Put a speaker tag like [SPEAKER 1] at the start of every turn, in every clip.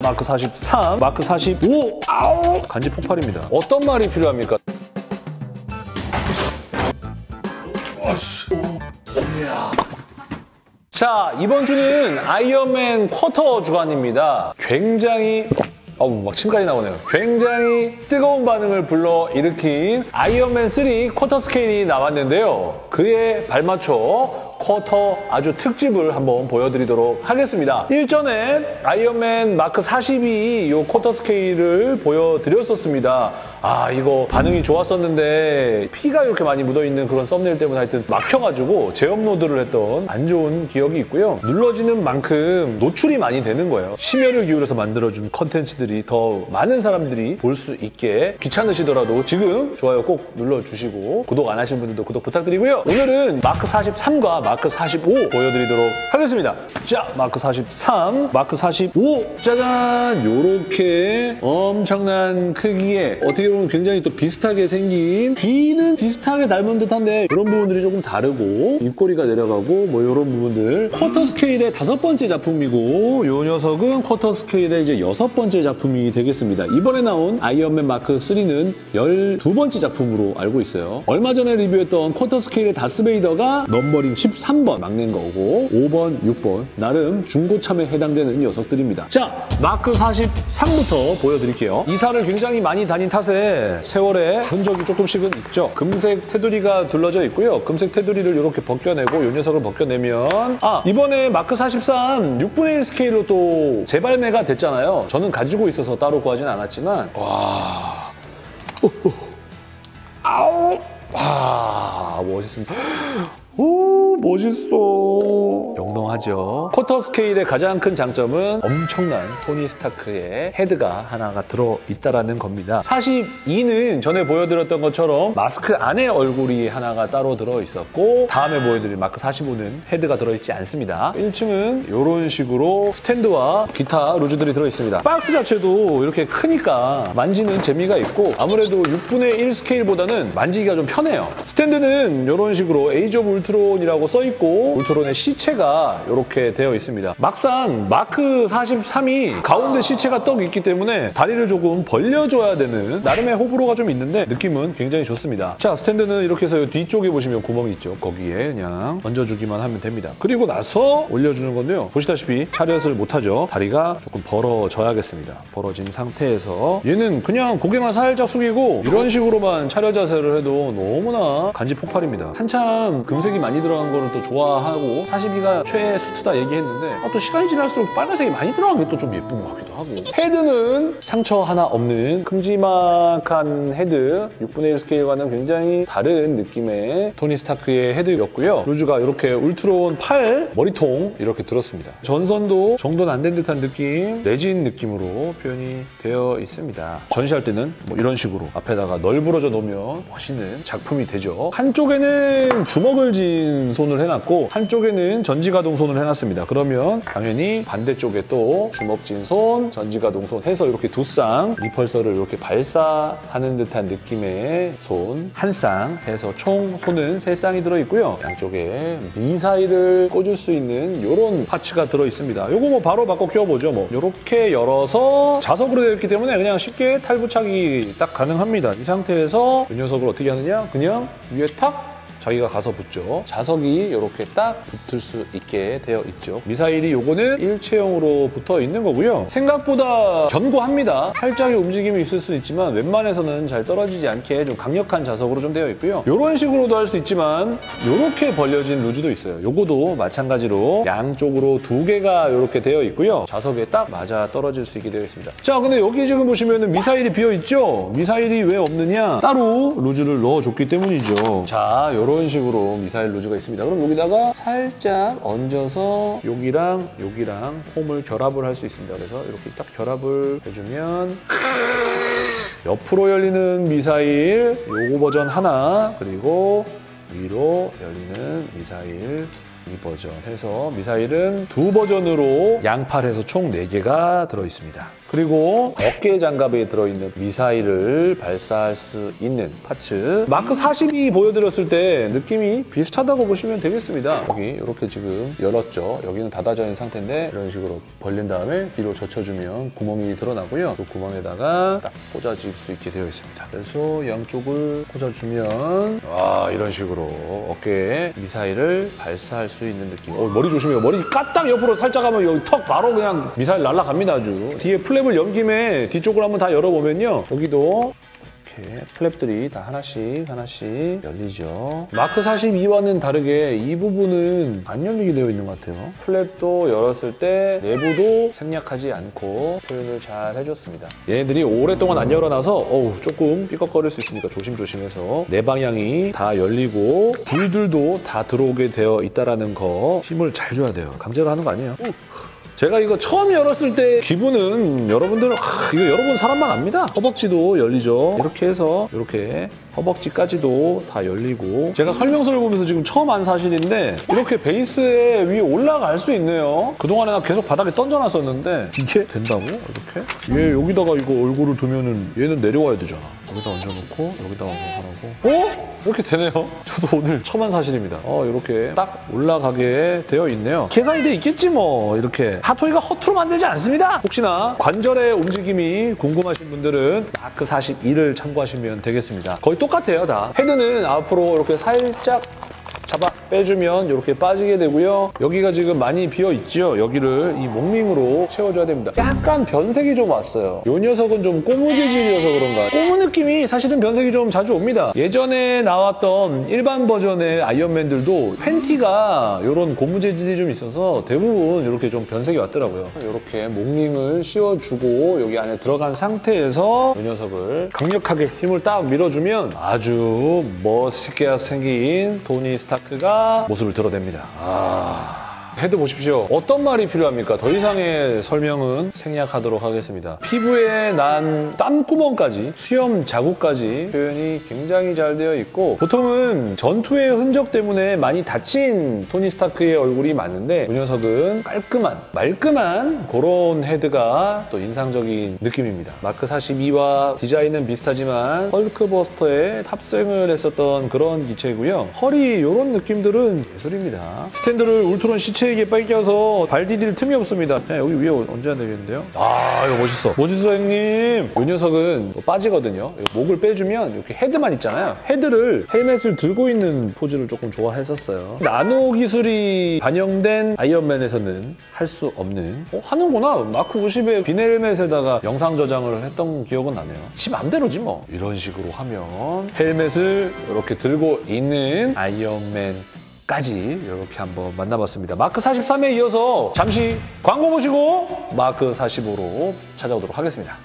[SPEAKER 1] 마크 43, 마크 45, 아우! 간지 폭발입니다. 어떤 말이 필요합니까? 자, 이번 주는 아이언맨 쿼터 주간입니다. 굉장히 어우, 막 침까지 나오네요. 굉장히 뜨거운 반응을 불러 일으킨 아이언맨 3 쿼터 스케일이 나왔는데요. 그에 발맞춰 쿼터 아주 특집을 한번 보여드리도록 하겠습니다. 일전에 아이언맨 마크 42요 쿼터 스케일을 보여드렸었습니다. 아 이거 반응이 좋았었는데 피가 이렇게 많이 묻어있는 그런 썸네일 때문에 하여튼 막혀가지고 재업로드를 했던 안 좋은 기억이 있고요. 눌러지는 만큼 노출이 많이 되는 거예요. 심혈을 기울여서 만들어준 컨텐츠들이 더 많은 사람들이 볼 수 있게 귀찮으시더라도 지금 좋아요 꼭 눌러주시고 구독 안 하신 분들도 구독 부탁드리고요. 오늘은 마크 43과 마크 45 보여드리도록 하겠습니다. 자, 마크 43, 마크 45 짜잔! 요렇게 엄청난 크기의 어떻게 보면 굉장히 또 비슷하게 생긴 귀는 비슷하게 닮은 듯한데 이런 부분들이 조금 다르고 입꼬리가 내려가고 뭐 이런 부분들 쿼터 스케일의 다섯 번째 작품이고 요 녀석은 쿼터 스케일의 이제 여섯 번째 작품이 되겠습니다. 이번에 나온 아이언맨 마크 3는 12번째 작품으로 알고 있어요. 얼마 전에 리뷰했던 쿼터 스케일의 다스베이더가 넘버링 13번 맞는 거고 5번, 6번 나름 중고참에 해당되는 녀석들입니다. 자, 마크 43부터 보여드릴게요. 이사를 굉장히 많이 다닌 탓에 세월의 흔적이 조금씩은 있죠. 금색 테두리가 둘러져 있고요. 금색 테두리를 이렇게 벗겨내고 이 녀석을 벗겨내면 아 이번에 마크 43 6분의 1 스케일로 또 재발매가 됐잖아요. 저는 가지고 있어서 따로 구하진 않았지만 와 아우 와 멋있습니다. 오 멋있어. 영롱하죠. 쿼터 스케일의 가장 큰 장점은 엄청난 토니 스타크의 헤드가 하나가 들어있다는 겁니다. 42는 전에 보여드렸던 것처럼 마스크 안에 얼굴이 하나가 따로 들어있었고 다음에 보여드릴 마크 45는 헤드가 들어있지 않습니다. 1층은 이런 식으로 스탠드와 기타 loose들이 들어있습니다. 박스 자체도 이렇게 크니까 만지는 재미가 있고 아무래도 6분의 1 스케일보다는 만지기가 좀 편해요. 스탠드는 이런 식으로 에이지 오브 울트 울트론이라고 써있고 울트론의 시체가 이렇게 되어 있습니다. 막상 마크 43이 가운데 시체가 떡 있기 때문에 다리를 조금 벌려줘야 되는 나름의 호불호가 좀 있는데 느낌은 굉장히 좋습니다. 자 스탠드는 이렇게 해서 뒤쪽에 보시면 구멍이 있죠. 거기에 그냥 얹어주기만 하면 됩니다. 그리고 나서 올려주는 건데요. 보시다시피 차렷을 못하죠. 다리가 조금 벌어져야겠습니다. 벌어진 상태에서 얘는 그냥 고개만 살짝 숙이고 이런 식으로만 차렷 자세를 해도 너무나 간지 폭발입니다. 한참 금색이 많이 들어간 거를 또 좋아하고 42가 최수트다 얘기했는데 아, 또 시간이 지날수록 빨간색이 많이 들어간 게또좀 예쁜 것 같기도 하고. 헤드는 상처 하나 없는 큼지막한 헤드. 6분의 1 스케일과는 굉장히 다른 느낌의 토니 스타크의 헤드였고요. loose가 이렇게 울트론 8 머리통 이렇게 들었습니다. 전선도 정돈 안 된 듯한 느낌 레진 느낌으로 표현이 되어 있습니다. 전시할 때는 뭐 이런 식으로 앞에다가 널브러져 놓으면 멋있는 작품이 되죠. 한쪽에는 주먹을 진 손을 해놨고 한쪽에는 전지가동 손을 해놨습니다. 그러면 당연히 반대쪽에 또 주먹진 손, 전지가동 손 해서 이렇게 두 쌍 repulsor를 이렇게 발사하는 듯한 느낌의 손 한 쌍 해서 총 손은 세 쌍이 들어있고요. 양쪽에 미사일을 꽂을 수 있는 이런 파츠가 들어있습니다. 이거 뭐 바로 바꿔 끼워보죠. 뭐 이렇게 열어서 자석으로 되어 있기 때문에 그냥 쉽게 탈부착이 딱 가능합니다. 이 상태에서 이 녀석을 어떻게 하느냐? 그냥 위에 탁 자기가 가서 붙죠. 자석이 이렇게 딱 붙을 수 있게 되어 있죠. 미사일이 요거는 일체형으로 붙어 있는 거고요. 생각보다 견고합니다. 살짝의 움직임이 있을 수 있지만 웬만해서는 잘 떨어지지 않게 좀 강력한 자석으로 좀 되어 있고요. 이런 식으로도 할 수 있지만 이렇게 벌려진 루즈도 있어요. 요거도 마찬가지로 양쪽으로 두 개가 이렇게 되어 있고요. 자석에 딱 맞아 떨어질 수 있게 되어 있습니다. 자, 근데 여기 지금 보시면 미사일이 비어 있죠? 미사일이 왜 없느냐? 따로 루즈를 넣어줬기 때문이죠. 자, 이런 식으로 미사일 루즈가 있습니다. 그럼 여기다가 살짝 얹어서 여기랑 여기랑 홈을 결합을 할 수 있습니다. 그래서 이렇게 딱 결합을 해주면 옆으로 열리는 미사일 요거 버전 하나 그리고 위로 열리는 미사일 버전 해서 미사일은 두 버전으로 양팔해서 총 4개가 들어있습니다. 그리고 어깨 장갑에 들어있는 미사일을 발사할 수 있는 parts 마크 42 보여드렸을 때 느낌이 비슷하다고 보시면 되겠습니다. 여기 이렇게 지금 열었죠. 여기는 닫아져 있는 상태인데 이런 식으로 벌린 다음에 뒤로 젖혀주면 구멍이 드러나고요. 그 구멍에다가 딱 꽂아질 수 있게 되어 있습니다. 그래서 양쪽을 꽂아주면 와 이런 식으로 어깨에 미사일을 발사할 수 있는 느낌. 어, 머리 조심해요. 머리 까딱 옆으로 살짝 하면 여기 턱 바로 그냥 미사일 날아갑니다 아주. 뒤에 플랩을 연 김에 뒤쪽을 한번 다 열어보면요. 여기도 이렇게 플랩들이 다 하나씩 하나씩 열리죠. 마크 42와는 다르게 이 부분은 안 열리게 되어 있는 것 같아요. 플랩도 열었을 때 내부도 생략하지 않고 표현을 잘 해줬습니다. 얘네들이 오랫동안 안 열어놔서 어우, 조금 삐걱거릴 수 있으니까 조심조심해서 네 방향이 다 열리고 불들도 다 들어오게 되어 있다는 거 힘을 잘 줘야 돼요. 강제로 하는 거 아니에요. 제가 이거 처음 열었을 때 기분은 여러분들 하, 이거 열어본 사람만 압니다. 허벅지도 열리죠. 이렇게 해서 이렇게 허벅지까지도 다 열리고 제가 설명서를 보면서 지금 처음 한 사실인데 이렇게 베이스에 위에 올라갈 수 있네요. 그동안에 나 계속 바닥에 던져놨었는데 이게 된다고? 이렇게? 얘 여기다가 이거 얼굴을 두면은 얘는 내려와야 되잖아. 여기다 얹어놓고 여기다가 하라고. 어? 이렇게 되네요. 저도 오늘 처음 한 사실입니다. 어, 이렇게 딱 올라가게 되어 있네요. 계산이 돼 있겠지 뭐 이렇게. 핫토이가 허투루 만들지 않습니다. 혹시나 관절의 움직임이 궁금하신 분들은 마크 42를 참고하시면 되겠습니다. 거의 똑같아요 다. 헤드는 앞으로 이렇게 살짝 잡아 빼주면 이렇게 빠지게 되고요. 여기가 지금 많이 비어 있죠. 여기를 이 목링으로 채워줘야 됩니다. 약간 변색이 좀 왔어요. 이 녀석은 좀 꼬무 재질이어서 그런가. 꼬무 느낌이 사실은 변색이 좀 자주 옵니다. 예전에 나왔던 일반 버전의 아이언맨들도 팬티가 이런 고무 재질이 좀 있어서 대부분 이렇게 좀 변색이 왔더라고요. 이렇게 목링을 씌워주고 여기 안에 들어간 상태에서 이 녀석을 강력하게 힘을 딱 밀어주면 아주 멋있게 생긴 토니 스타크가 모습을 드러냅니다. 아... 헤드 보십시오. 어떤 말이 필요합니까? 더 이상의 설명은 생략하도록 하겠습니다. 피부에 난 땀구멍까지, 수염 자국까지 표현이 굉장히 잘 되어 있고 보통은 전투의 흔적 때문에 많이 다친 토니 스타크의 얼굴이 많은데 이 녀석은 깔끔한, 말끔한 그런 헤드가 또 인상적인 느낌입니다. 마크 42와 디자인은 비슷하지만 헐크버스터에 탑승을 했었던 그런 기체고요. 허리 이런 느낌들은 예술입니다. 스탠드를 울트론 시체 기체에게 뺏겨서 발 디딜 틈이 없습니다. 네, 여기 위에 얹어야 되겠는데요. 아, 이거 멋있어. 멋있어, 형님. 이 녀석은 빠지거든요. 목을 빼주면 이렇게 헤드만 있잖아요. 헤드를 헬멧을 들고 있는 포즈를 조금 좋아했었어요. 나노 기술이 반영된 아이언맨에서는 할 수 없는 어, 하는구나. 마크 90의 비닐 헬멧에다가 영상 저장을 했던 기억은 나네요. 지 맘대로지 뭐. 이런 식으로 하면 헬멧을 이렇게 들고 있는 아이언맨까지 이렇게 한번 만나봤습니다. 마크 43에 이어서 잠시 광고 보시고 마크 45로 찾아오도록 하겠습니다.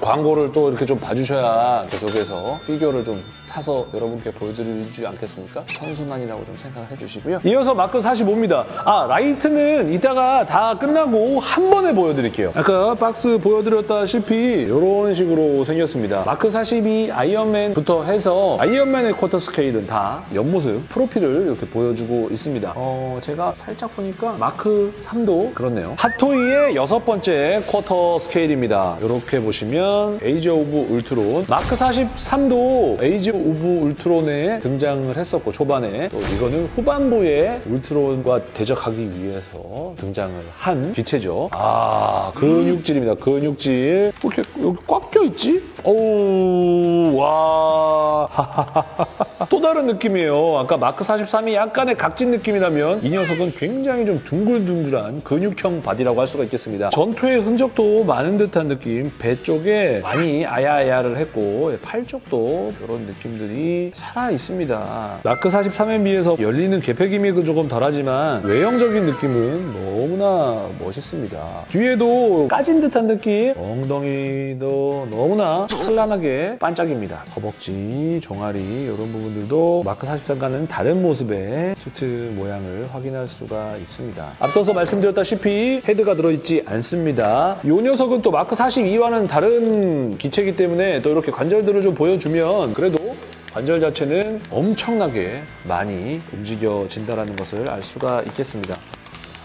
[SPEAKER 1] 광고를 또 이렇게 좀 봐주셔야 계속해서 피규어를 좀 사서 여러분께 보여드리지 않겠습니까? 선순환이라고 좀 생각을 해주시고요. 이어서 마크 45입니다. 아, 라이트는 이따가 다 끝나고 한 번에 보여드릴게요. 아까 박스 보여드렸다시피 이런 식으로 생겼습니다. 마크 42 아이언맨부터 해서 아이언맨의 쿼터 스케일은 다 옆모습, 프로필을 이렇게 보여주고 있습니다. 어, 제가 살짝 보니까 마크 3도 그렇네요. 핫토이의 여섯 번째 쿼터 스케일입니다. 이렇게 보시면 에이지 오브 울트론 마크 43도 에이지 오브 울트론에 등장을 했었고 초반에 또 이거는 후반부에 울트론과 대적하기 위해서 등장을 한 기체죠. 아 근육질입니다. 근육질 왜 이렇게 여기 꽉 껴있지? 어우 와... 또 다른 느낌이에요. 아까 마크 43이 약간의 각진 느낌이 나면 이 녀석은 굉장히 좀 둥글둥글한 근육형 body라고 할 수가 있겠습니다. 전투의 흔적도 많은 듯한 느낌. 배 쪽에 많이 아야아야를 했고 팔 쪽도 이런 느낌들이 살아 있습니다. 마크 43에 비해서 열리는 개폐 gimmick은 조금 덜하지만 외형적인 느낌은 너무나 멋있습니다. 뒤에도 까진 듯한 느낌 엉덩이도 너무나 찬란하게 반짝입니다. 허벅지, 종아리 이런 부분들 도 마크 43과는 다른 모습의 수트 모양을 확인할 수가 있습니다. 앞서서 말씀드렸다시피 헤드가 들어있지 않습니다. 이 녀석은 또 마크 42와는 다른 기체이기 때문에 또 이렇게 관절들을 좀 보여주면 그래도 관절 자체는 엄청나게 많이 움직여진다는 것을 알 수가 있겠습니다.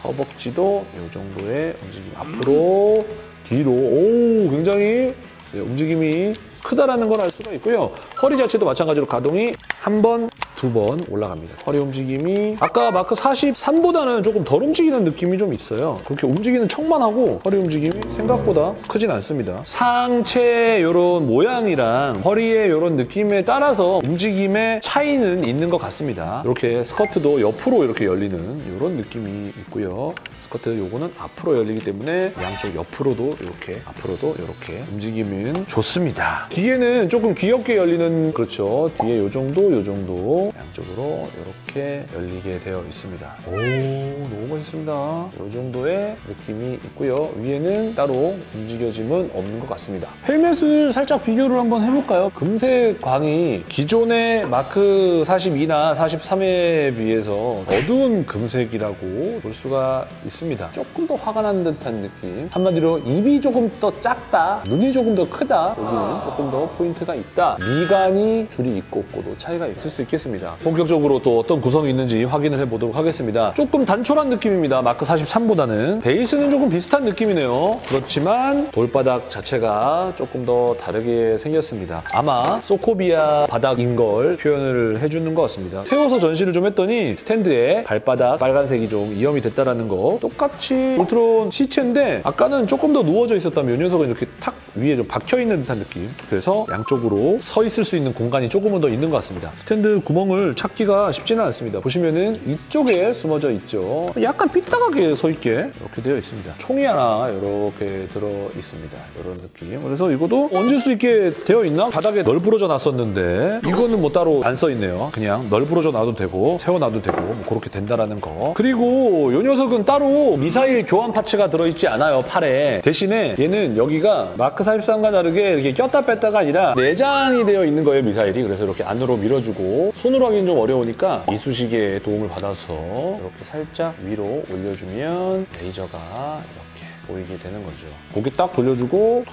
[SPEAKER 1] 허벅지도 이 정도의 움직임 앞으로 뒤로 오 굉장히 네, 움직임이 크다라는 걸 알 수가 있고요. 허리 자체도 마찬가지로 가동이 한 번, 두 번 올라갑니다. 허리 움직임이 아까 마크 43보다는 조금 덜 움직이는 느낌이 좀 있어요. 그렇게 움직이는 척만 하고 허리 움직임이 생각보다 크진 않습니다. 상체 이런 모양이랑 허리의 이런 느낌에 따라서 움직임의 차이는 있는 것 같습니다. 이렇게 스커트도 옆으로 이렇게 열리는 이런 느낌이 있고요. 스커트 요거는 앞으로 열리기 때문에 양쪽 옆으로도 이렇게 앞으로도 이렇게 움직이면 좋습니다. 뒤에는 조금 귀엽게 열리는 그렇죠. 뒤에 요 정도 요 정도 양쪽으로 이렇게 열리게 되어 있습니다. 오 너무 멋있습니다. 요 정도의 느낌이 있고요. 위에는 따로 움직여짐은 없는 것 같습니다. 헬멧을 살짝 비교를 한번 해볼까요? 금색 광이 기존의 마크 42나 43에 비해서 어두운 금색이라고 볼 수가 있습니다. 조금 더 화가 나는 듯한 느낌. 한마디로 입이 조금 더 작다, 눈이 조금 더 크다, 여기는 조금 더 포인트가 있다. 미간이 줄이 있고 없고도 차이가 있을 수 있겠습니다. 본격적으로 또 어떤 구성이 있는지 확인을 해보도록 하겠습니다. 조금 단촐한 느낌입니다. 마크 43보다는. 베이스는 조금 비슷한 느낌이네요. 그렇지만 돌바닥 자체가 조금 더 다르게 생겼습니다. 아마 소코비아 바닥인 걸 표현을 해주는 것 같습니다. 세워서 전시를 좀 했더니 스탠드에 발바닥 빨간색이 좀 이염이 됐다라는 거 똑같이 울트론 시체인데 아까는 조금 더 누워져 있었다면 이 녀석은 이렇게 탁 위에 좀 박혀 있는 듯한 느낌. 그래서 양쪽으로 서 있을 수 있는 공간이 조금은 더 있는 것 같습니다. 스탠드 구멍을 찾기가 쉽지는 않습니다. 보시면은 이쪽에 숨어져 있죠. 약간 삐딱하게 서 있게 이렇게 되어 있습니다. 총이 하나 이렇게 들어 있습니다. 이런 느낌. 그래서 이것도 얹을 수 있게 되어 있나? 바닥에 널브러져 놨었는데 이거는 뭐 따로 안 써 있네요. 그냥 널브러져 놔도 되고 세워놔도 되고 뭐 그렇게 된다라는 거. 그리고 이 녀석은 따로 미사일 교환 파츠가 들어있지 않아요. 팔에. 대신에 얘는 여기가 마크 43과 다르게 이렇게 꼈다 뺐다가 아니라 내장이 되어 있는 거예요. 미사일이. 그래서 이렇게 안으로 밀어주고 손으로 하기는 좀 어려우니까 이쑤시개의 도움을 받아서 이렇게 살짝 위로 올려주면 레이저가 이렇게 보이게 되는 거죠. 고개 딱 돌려주고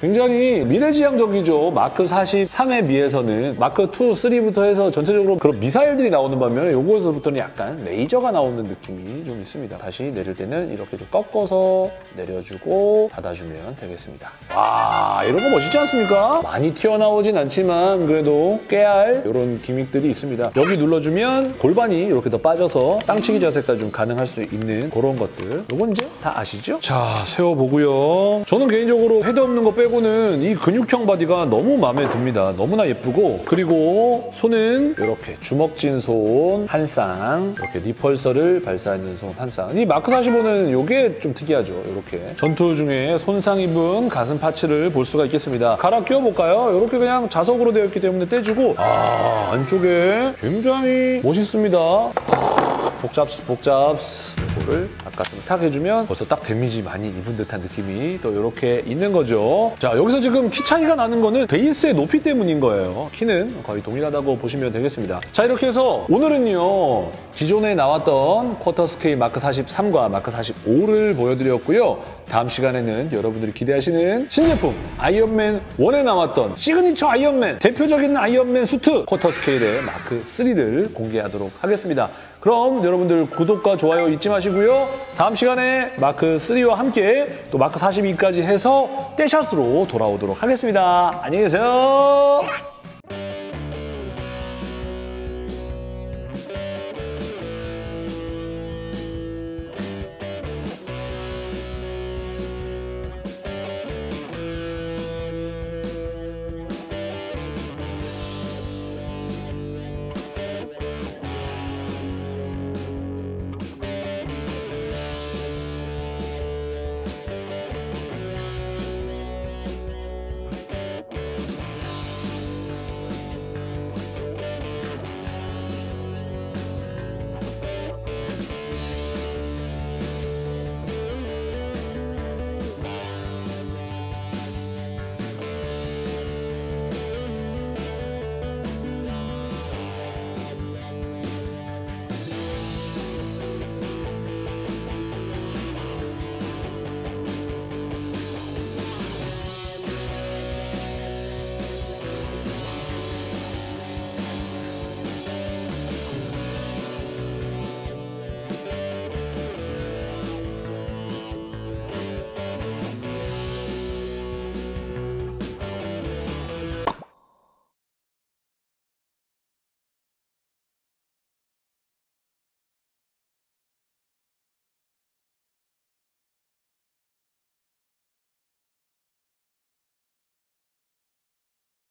[SPEAKER 1] 굉장히 미래지향적이죠. 마크 43에 비해서는 마크 2, 3부터 해서 전체적으로 그런 미사일들이 나오는 반면에 요거에서부터는 약간 레이저가 나오는 느낌이 좀 있습니다. 다시 내릴 때는 이렇게 좀 꺾어서 내려주고 닫아주면 되겠습니다. 와 이런 거 멋있지 않습니까? 많이 튀어나오진 않지만 그래도 깨알 이런 gimmick들이 있습니다. 여기 눌러주면 골반이 이렇게 더 빠져서 땅치기 자세까지 좀 가능할 수 있는 그런 것들. 요건 이제 다 아시죠? 자 세워보고요. 저는 개인적으로 헤드 없는 거 빼고 는 이 근육형 바디가 너무 마음에 듭니다. 너무나 예쁘고 그리고 손은 이렇게 주먹진 손 한 쌍 이렇게 repulsor를 발사하는 손 한 쌍. 이 마크 45는 이게 좀 특이하죠. 이렇게 전투 중에 손상 입은 가슴 parts를 볼 수가 있겠습니다. 갈아 끼워볼까요? 이렇게 그냥 자석으로 되어 있기 때문에 떼주고 아 안쪽에 굉장히 멋있습니다. 복잡스 복잡스 이거를 가까스로 탁 해주면 벌써 딱 damage 많이 입은 듯한 느낌이 또 이렇게 있는 거죠. 자 여기서 지금 키 차이가 나는 거는 베이스의 높이 때문인 거예요. 키는 거의 동일하다고 보시면 되겠습니다. 자 이렇게 해서 오늘은요 기존에 나왔던 쿼터 스케일 마크 43과 마크 45를 보여드렸고요. 다음 시간에는 여러분들이 기대하시는 신제품 아이언맨 1에 나왔던 시그니처 아이언맨 대표적인 아이언맨 수트 쿼터 스케일의 마크 3를 공개하도록 하겠습니다. 그럼 여러분들 구독과 좋아요 잊지 마시고요. 다음 시간에 마크 3와 함께 또 마크 42까지 해서 떼샷으로 돌아오도록 하겠습니다. 안녕히 계세요.